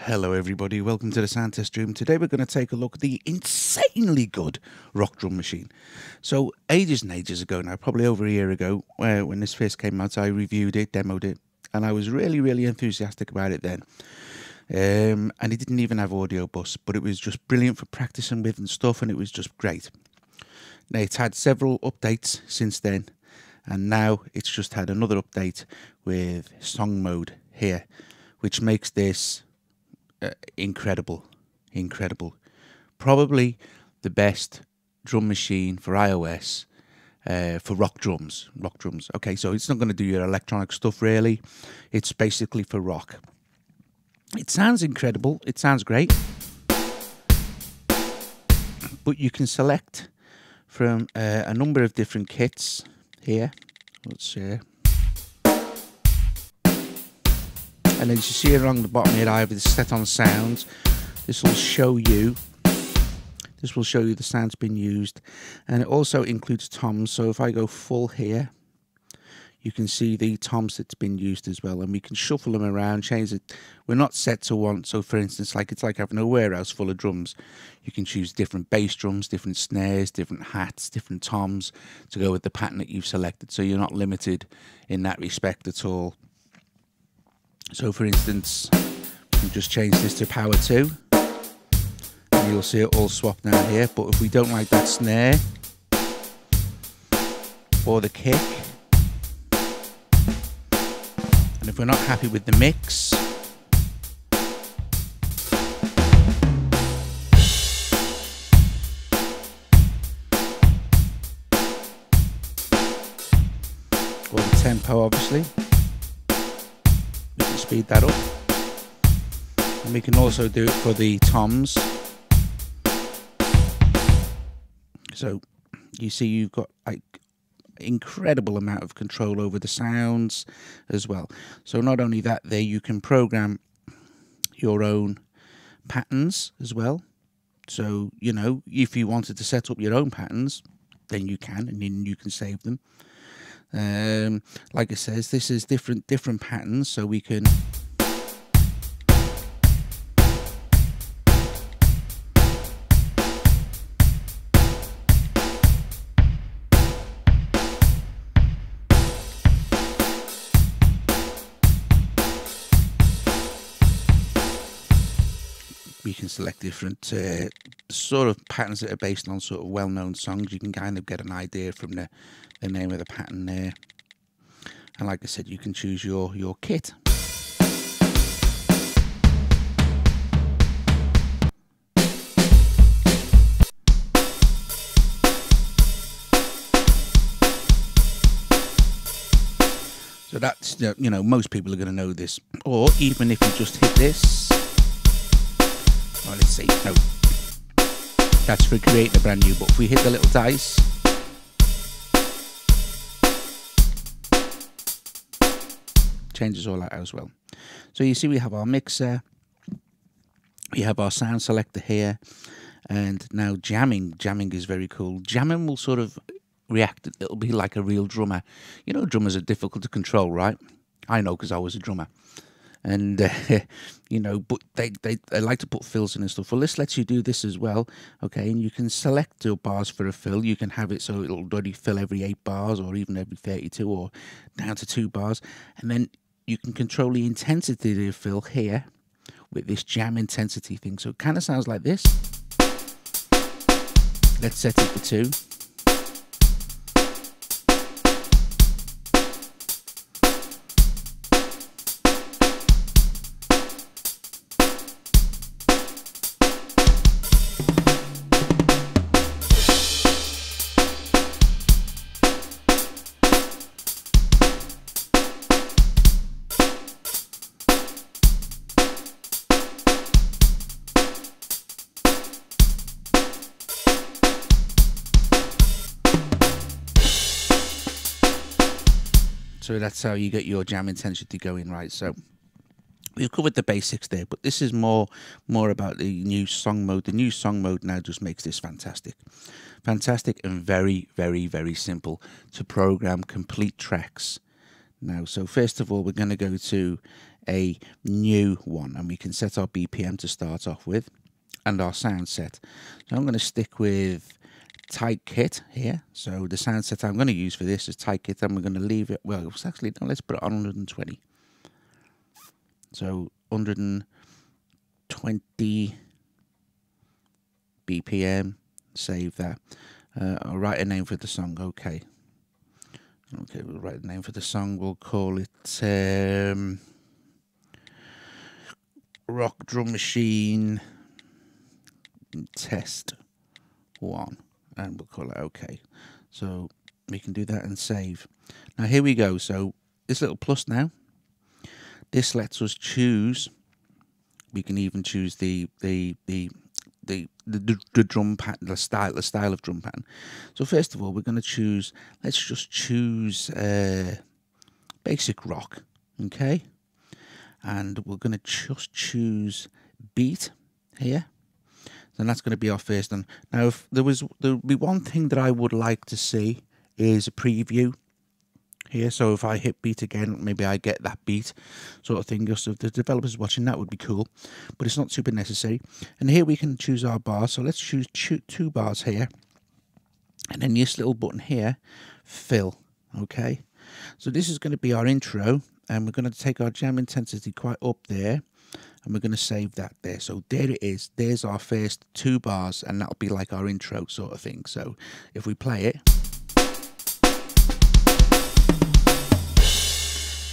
Hello, everybody. Welcome to the Sound Test Room. Today, we're going to take a look at the insanely good rock drum machine. So, ages and ages ago now, probably over a year ago, when this first came out, I reviewed it, demoed it, and I was really, really enthusiastic about it then. Um, and it didn't even have Audiobus, but it was just brilliant for practicing with and stuff, and it was just great. Now, it's had several updates since then, and now it's just had another update with song mode here, which makes this uh, incredible, incredible. Probably the best drum machine for iOS uh, for rock drums. Rock drums. Okay, so it's not going to do your electronic stuff really. It's basically for rock. It sounds incredible. It sounds great. But you can select from uh, a number of different kits here. Let's see. And as you see along the bottom here I have the set on sounds. This will show you this will show you the sounds being used. And it also includes toms. So if I go full here you can see the toms that's been used as well. And we can shuffle them around change it. We're not set to one. So for instance like it's like having a warehouse full of drums. You can choose different bass drums different snares different hats different toms to go with the pattern that you've selected. So you're not limited in that respect at all so for instance, we just change this to power 2 and you'll see it all swapped now here. But if we don't like that snare or the kick, and if we're not happy with the mix, or the tempo obviously speed that up. And we can also do it for the toms. So you see you've got like incredible amount of control over the sounds as well. So not only that there you can program your own patterns as well. So, you know, if you wanted to set up your own patterns, then you can and then you can save them. Um, like it says, this is different different patterns, so we can. Select different uh, sort of patterns that are based on sort of well-known songs. You can kind of get an idea from the the name of the pattern there. And like I said, you can choose your, your kit. So that's, you know, most people are going to know this. Or even if you just hit this. Let's see. No. That's for creating a brand new, but if we hit the little dice, changes all that as well. So you see we have our mixer, we have our sound selector here, and now jamming. Jamming is very cool. Jamming will sort of react, it'll be like a real drummer. You know, drummers are difficult to control, right? I know because I was a drummer. And, uh, you know, but they, they, they like to put fills in and stuff. Well, this lets you do this as well, okay? And you can select your bars for a fill. You can have it so it'll already fill every eight bars or even every 32 or down to two bars. And then you can control the intensity of the fill here with this jam intensity thing. So it kind of sounds like this. Let's set it for two. So that's how you get your jam intensity going, right? So we've covered the basics there, but this is more more about the new song mode. The new song mode now just makes this fantastic. Fantastic and very, very, very simple to program complete tracks. Now, so first of all, we're going to go to a new one and we can set our BPM to start off with and our sound set. So I'm going to stick with tight kit here. So the sound set I'm going to use for this is tight kit and we're going to leave it, well, it's actually, no, let's put it on 120. So 120 BPM, save that. Uh, I'll write a name for the song, okay. Okay, we'll write the name for the song. We'll call it um, Rock Drum Machine Test 1. And we'll call it OK. So we can do that and save. Now here we go. So this little plus now, this lets us choose. We can even choose the the the the, the, the drum pattern, the style, the style of drum pattern. So first of all, we're going to choose. Let's just choose uh, basic rock, okay? And we're going to just choose beat here. And that's going to be our first one. Now, if there was there would be one thing that I would like to see is a preview here. So if I hit beat again, maybe I get that beat sort of thing. Just if the developers watching, that would be cool. But it's not super necessary. And here we can choose our bars. So let's choose two bars here. And then this little button here, fill. Okay. So this is going to be our intro. And we're going to take our jam intensity quite up there. And we're going to save that there. So there it is. There's our first two bars. And that'll be like our intro sort of thing. So if we play it.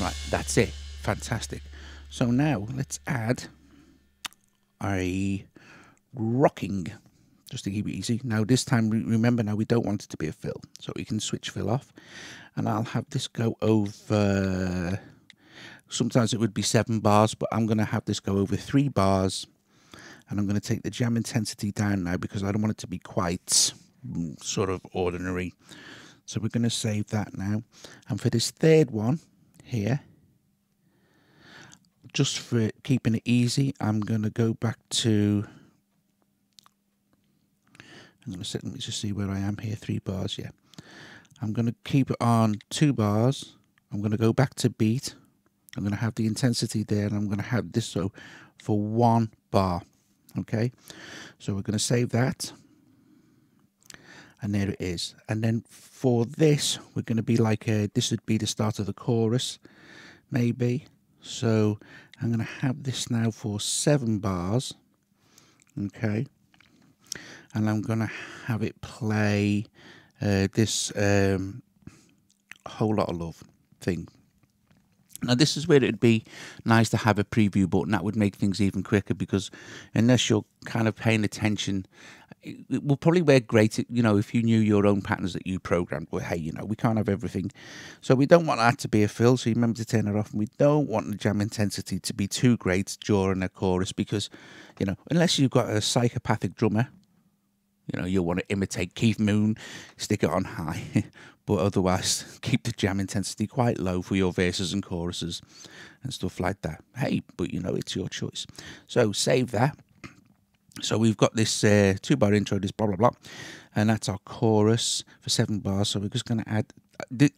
Right, that's it. Fantastic. So now let's add a rocking, just to keep it easy. Now this time, remember now we don't want it to be a fill, so we can switch fill off. And I'll have this go over, sometimes it would be seven bars, but I'm going to have this go over three bars. And I'm going to take the jam intensity down now because I don't want it to be quite mm, sort of ordinary. So we're going to save that now. And for this third one, here. Just for keeping it easy, I'm going to go back to. I'm going to set, let me just see where I am here. Three bars, yeah. I'm going to keep it on two bars. I'm going to go back to beat. I'm going to have the intensity there, and I'm going to have this so for one bar. Okay, so we're going to save that. And there it is. And then for this we're going to be like a, this would be the start of the chorus maybe. So I'm going to have this now for seven bars okay? And I'm going to have it play uh, this um, whole lot of love thing now, this is where it'd be nice to have a preview button. That would make things even quicker because unless you're kind of paying attention, it will probably work great, you know, if you knew your own patterns that you programmed. Well, hey, you know, we can't have everything. So we don't want that to be a fill, so you remember to turn it off. And we don't want the jam intensity to be too great during a chorus because, you know, unless you've got a psychopathic drummer, you know, you'll want to imitate Keith Moon, stick it on high. but otherwise, keep the jam intensity quite low for your verses and choruses and stuff like that. Hey, but you know, it's your choice. So save that so we've got this uh, two bar intro, this blah blah blah, and that's our chorus for seven bars. So we're just going to add.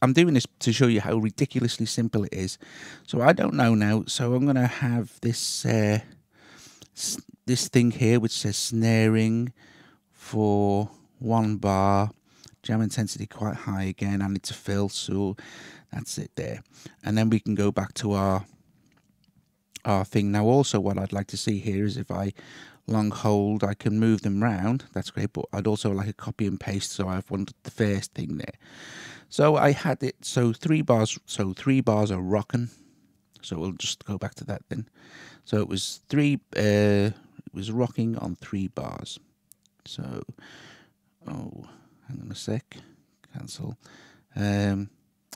I'm doing this to show you how ridiculously simple it is. So I don't know now. So I'm going to have this uh, this thing here which says snaring for one bar, jam intensity quite high again. I need to fill, so that's it there. And then we can go back to our our thing. Now also what I'd like to see here is if I long hold, I can move them round. That's great, but I'd also like a copy and paste, so I've wanted the first thing there. So I had it, so three bars, so three bars are rocking. So we'll just go back to that then. So it was three, uh, it was rocking on three bars. So, oh, hang on a sec, cancel. Um,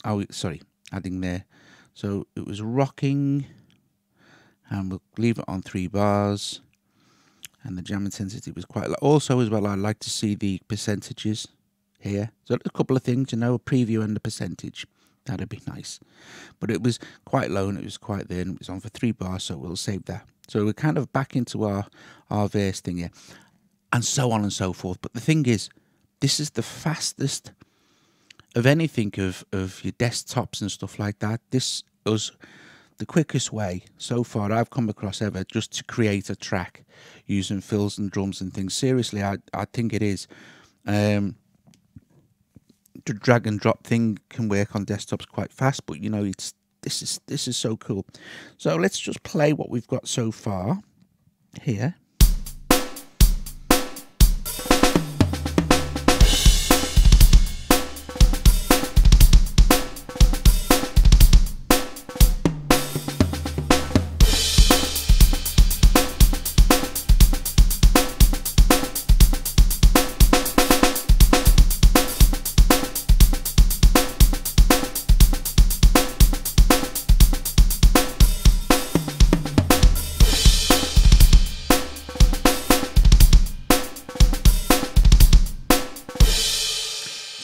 oh, sorry, adding there. So it was rocking, and we'll leave it on three bars and the jam intensity was quite. Also, as well, I'd like to see the percentages here. So a couple of things, you know, a preview and a percentage. That'd be nice. But it was quite low and it was quite thin. It was on for three bars, so we'll save that. So we're kind of back into our, our verse thing here. And so on and so forth. But the thing is, this is the fastest of anything of, of your desktops and stuff like that. This was the quickest way so far I've come across ever just to create a track using fills and drums and things. Seriously, I I think it is. Um, the drag and drop thing can work on desktops quite fast, but you know it's this is this is so cool. So let's just play what we've got so far here.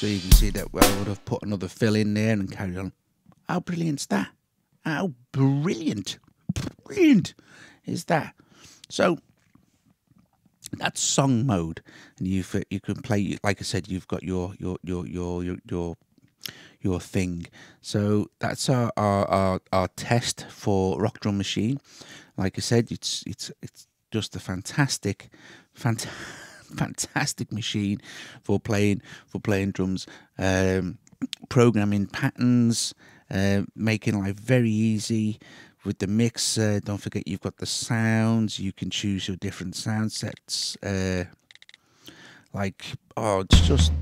So you can see that I would have put another fill in there and carry on. How brilliant's that? How brilliant, brilliant is that? So that's song mode, and you you can play. Like I said, you've got your your your your your your, your thing. So that's our, our our our test for Rock Drum Machine. Like I said, it's it's it's just a fantastic, fantastic fantastic machine for playing for playing drums, um, programming patterns, uh, making life very easy with the mixer. Don't forget you've got the sounds. You can choose your different sound sets. Uh, like oh, it's just.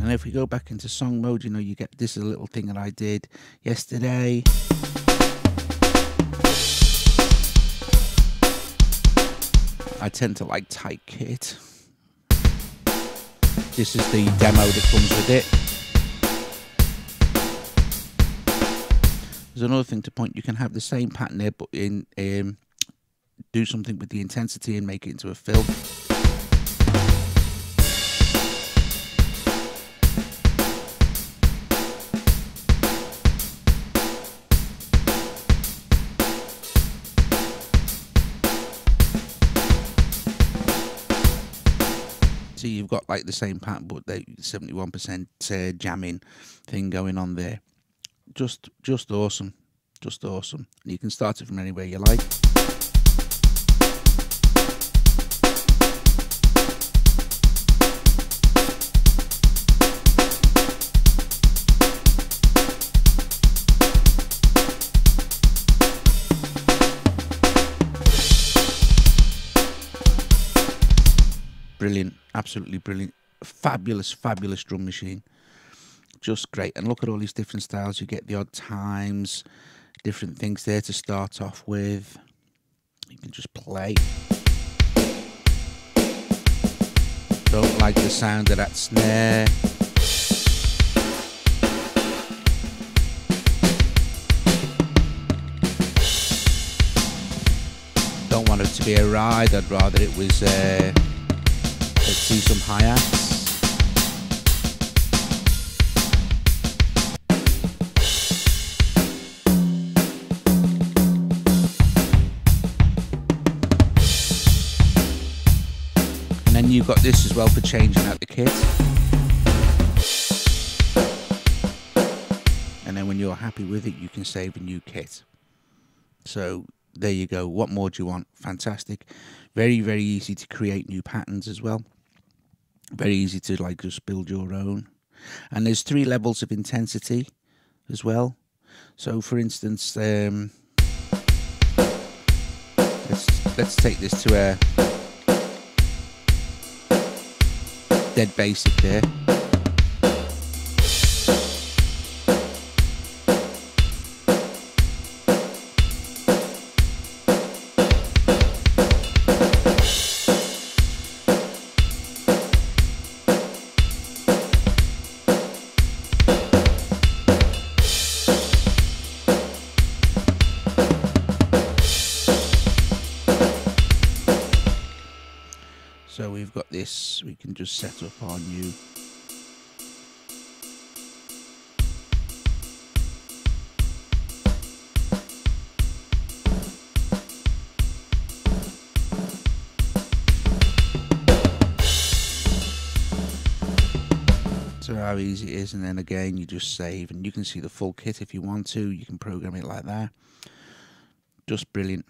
And if we go back into song mode, you know, you get this is a little thing that I did yesterday. I tend to like tight kit. This is the demo that comes with it. There's another thing to point. You can have the same pattern there, but in um, do something with the intensity and make it into a fill. Got like the same pattern, but the seventy-one percent uh, jamming thing going on there. Just, just awesome, just awesome. And you can start it from anywhere you like. Absolutely brilliant, fabulous, fabulous drum machine. Just great. And look at all these different styles. You get the odd times, different things there to start off with. You can just play. Don't like the sound of that snare. Don't want it to be a ride, I'd rather it was uh, See some hi-hats. And then you've got this as well for changing out the kit. And then when you're happy with it, you can save a new kit. So there you go. What more do you want? Fantastic. Very, very easy to create new patterns as well very easy to like just build your own. And there's three levels of intensity as well. So for instance um, let's let's take this to a dead basic there can just set up our new So how easy it is. And then again, you just save and you can see the full kit if you want to. You can program it like that. Just brilliant.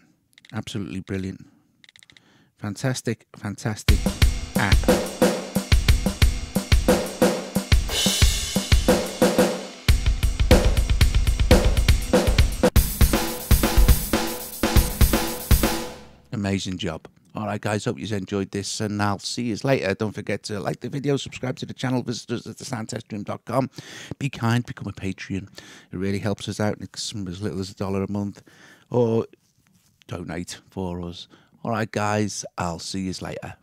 Absolutely brilliant. Fantastic, fantastic app. Amazing job. All right, guys, hope you enjoyed this, and I'll see you later. Don't forget to like the video, subscribe to the channel, visit us at thesoundtestroom.com. Be kind, become a Patreon. It really helps us out. It's as little as a dollar a month, or donate for us. All right, guys, I'll see you later.